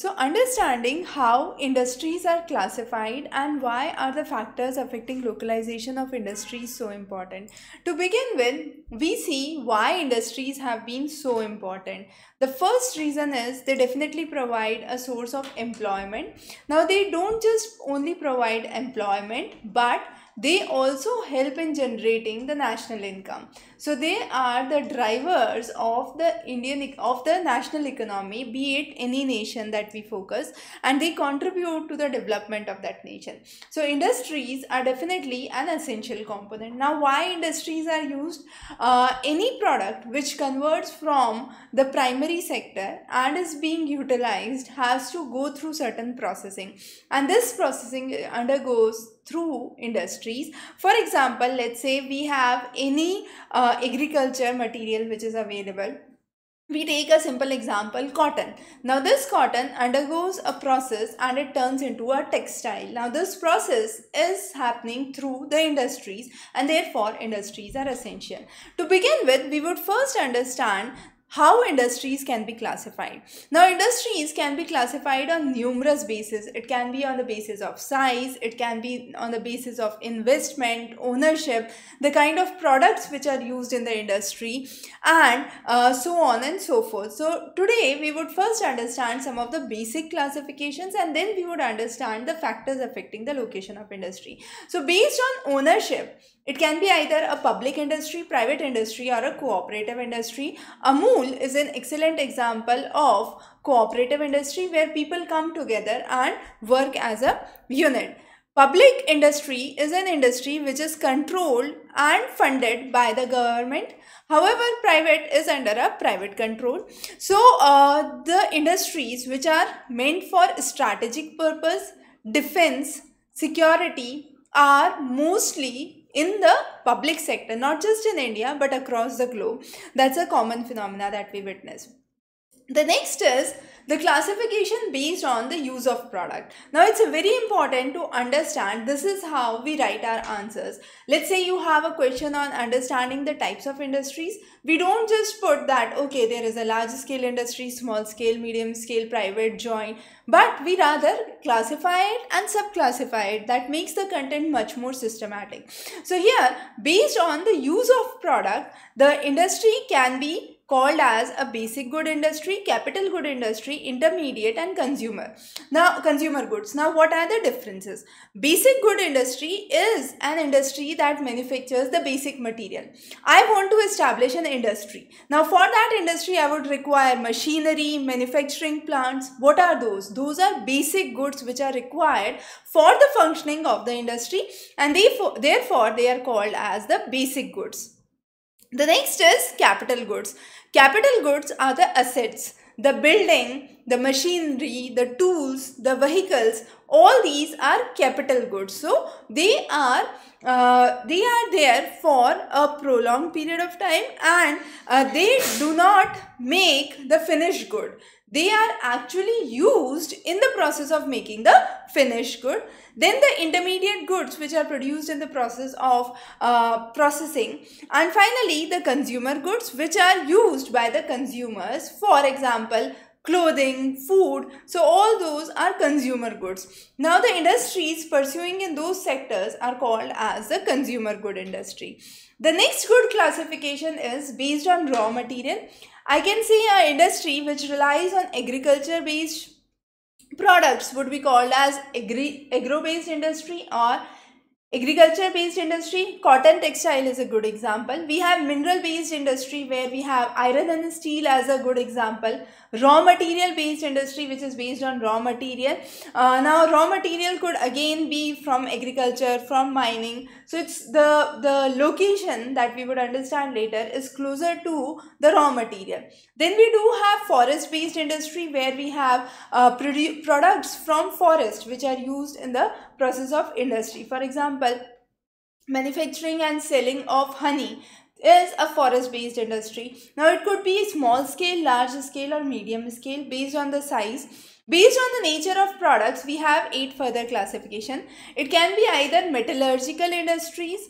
So understanding how industries are classified and why are the factors affecting localization of industries so important. To begin with, we see why industries have been so important. The first reason is they definitely provide a source of employment. Now they don't just only provide employment but they also help in generating the national income. So they are the drivers of the indian of the national economy be it any nation that we focus and they contribute to the development of that nation. So industries are definitely an essential component. Now why industries are used? Uh, any product which converts from the primary sector and is being utilized has to go through certain processing. And this processing undergoes through industries. For example, let's say we have any uh, agriculture material which is available. We take a simple example cotton. Now this cotton undergoes a process and it turns into a textile. Now this process is happening through the industries and therefore industries are essential. To begin with, we would first understand how industries can be classified. Now, industries can be classified on numerous bases. It can be on the basis of size, it can be on the basis of investment, ownership, the kind of products which are used in the industry, and uh, so on and so forth. So, today we would first understand some of the basic classifications and then we would understand the factors affecting the location of industry. So, based on ownership, it can be either a public industry, private industry or a cooperative industry. Is an excellent example of cooperative industry where people come together and work as a unit. Public industry is an industry which is controlled and funded by the government. However, private is under a private control. So, uh, the industries which are meant for strategic purpose, defense, security are mostly in the public sector, not just in India, but across the globe. That's a common phenomena that we witness. The next is the classification based on the use of product. Now it's very important to understand this is how we write our answers. Let's say you have a question on understanding the types of industries. We don't just put that okay there is a large scale industry, small scale, medium scale, private, joint but we rather classify it and subclassify it that makes the content much more systematic. So here based on the use of product the industry can be called as a basic good industry, capital good industry, intermediate and consumer. Now consumer goods. Now what are the differences? Basic good industry is an industry that manufactures the basic material. I want to establish an industry. Now for that industry I would require machinery, manufacturing plants. What are those? Those are basic goods which are required for the functioning of the industry and therefore, therefore they are called as the basic goods. The next is capital goods. Capital goods are the assets, the building, the machinery, the tools, the vehicles, all these are capital goods. So, they are uh, they are there for a prolonged period of time and uh, they do not make the finished good they are actually used in the process of making the finished good. Then the intermediate goods which are produced in the process of uh, processing. And finally the consumer goods which are used by the consumers. For example clothing, food. So all those are consumer goods. Now the industries pursuing in those sectors are called as the consumer good industry. The next good classification is based on raw material. I can say an industry which relies on agriculture based products would be called as agri agro based industry or agriculture based industry cotton textile is a good example. We have mineral based industry where we have iron and steel as a good example. Raw material based industry which is based on raw material. Uh, now raw material could again be from agriculture from mining. So it's the the location that we would understand later is closer to the raw material. Then we do have forest based industry where we have uh, produ products from forest which are used in the process of industry for example manufacturing and selling of honey is a forest based industry. Now it could be small scale, large scale or medium scale based on the size. Based on the nature of products, we have eight further classification. It can be either metallurgical industries,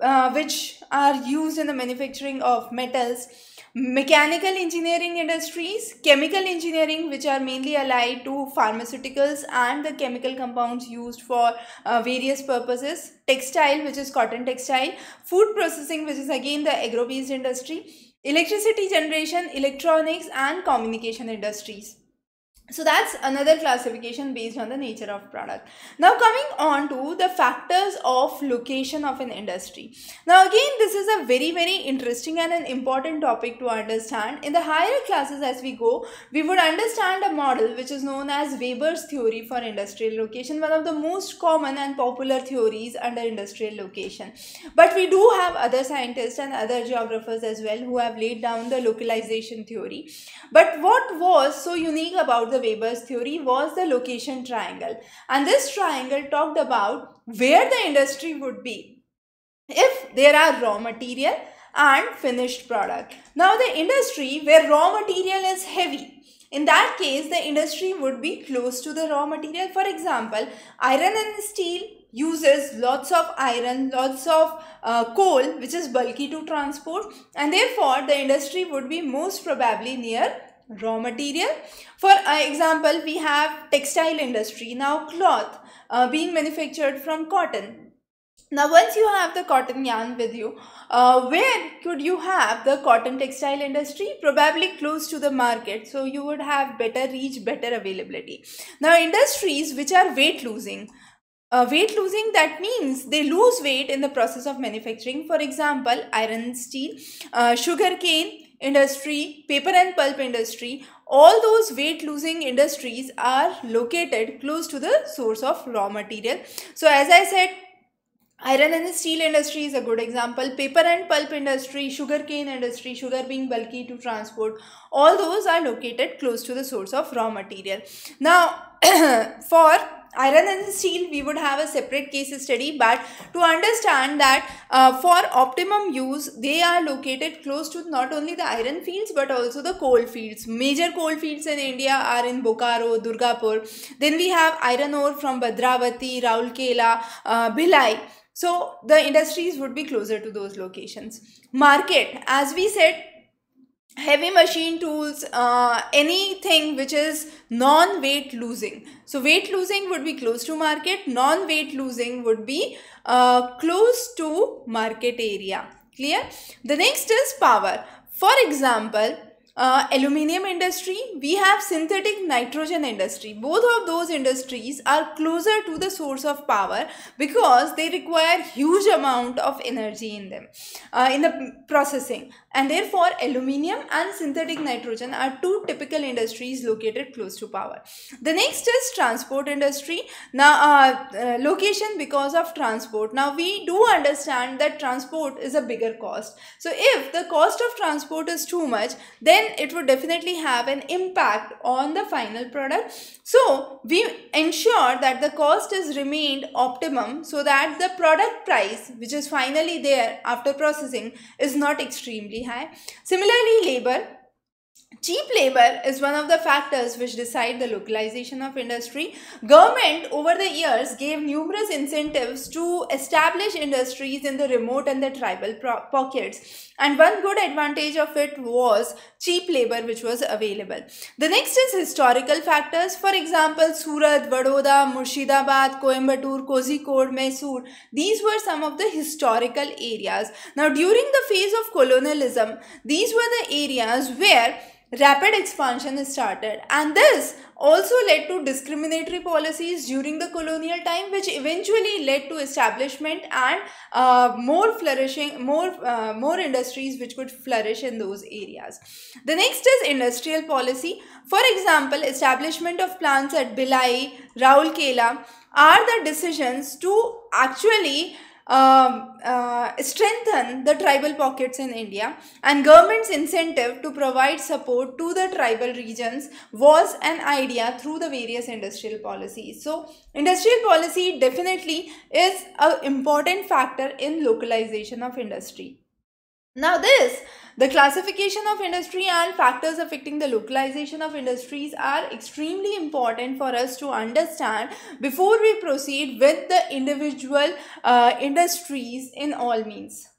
uh, which are used in the manufacturing of metals mechanical engineering industries, chemical engineering, which are mainly allied to pharmaceuticals and the chemical compounds used for uh, various purposes, textile, which is cotton textile, food processing, which is again the agro-based industry, electricity generation, electronics and communication industries. So that's another classification based on the nature of product. Now coming on to the factors of location of an industry. Now again this is a very very interesting and an important topic to understand. In the higher classes as we go, we would understand a model which is known as Weber's theory for industrial location, one of the most common and popular theories under industrial location. But we do have other scientists and other geographers as well who have laid down the localization theory. But what was so unique about the Weber's theory was the location triangle. And this triangle talked about where the industry would be if there are raw material and finished product. Now the industry where raw material is heavy, in that case the industry would be close to the raw material. For example, iron and steel uses lots of iron, lots of uh, coal which is bulky to transport and therefore the industry would be most probably near raw material. For uh, example, we have textile industry. Now cloth uh, being manufactured from cotton. Now once you have the cotton yarn with you, uh, where could you have the cotton textile industry? Probably close to the market. So you would have better reach, better availability. Now industries which are weight losing. Uh, weight losing that means they lose weight in the process of manufacturing. For example, iron steel, uh, sugar cane, industry, paper and pulp industry, all those weight losing industries are located close to the source of raw material. So as I said, Iron and steel industry is a good example. Paper and pulp industry, sugarcane industry, sugar being bulky to transport, all those are located close to the source of raw material. Now, for iron and steel we would have a separate case study but to understand that uh, for optimum use they are located close to not only the iron fields but also the coal fields. Major coal fields in india are in bokaro durgapur. Then we have iron ore from bhadravati rourkela uh, bhilai. So the industries would be closer to those locations. Market as we said heavy machine tools uh, anything which is non weight losing. So weight losing would be close to market non weight losing would be uh, close to market area. Clear? The next is power. For example uh, aluminium industry we have synthetic nitrogen industry. Both of those industries are closer to the source of power because they require huge amount of energy in them uh, in the processing and therefore aluminium and synthetic nitrogen are two typical industries located close to power. The next is transport industry. Now uh, uh, location because of transport. Now we do understand that transport is a bigger cost. So if the cost of transport is too much then it would definitely have an impact on the final product. So we ensure that the cost is remained optimum so that the product price which is finally there after processing is not extremely लिखा है। Similarly labour Cheap labor is one of the factors which decide the localization of industry. Government over the years gave numerous incentives to establish industries in the remote and the tribal pockets. And one good advantage of it was cheap labor which was available. The next is historical factors. For example, Surat, Vadodara, Murshidabad, Coimbatore, Kozhikode, Mysore. These were some of the historical areas. Now during the phase of colonialism, these were the areas where rapid expansion started. And this also led to discriminatory policies during the colonial time which eventually led to establishment and uh, more flourishing more uh, more industries which could flourish in those areas. The next is industrial policy. For example establishment of plants at Bhilai Rourkela are the decisions to actually um, uh, strengthen the tribal pockets in India and government's incentive to provide support to the tribal regions was an idea through the various industrial policies. So industrial policy definitely is an important factor in localization of industry. Now this The classification of industry and factors affecting the localization of industries are extremely important for us to understand before we proceed with the individual uh, industries in all means.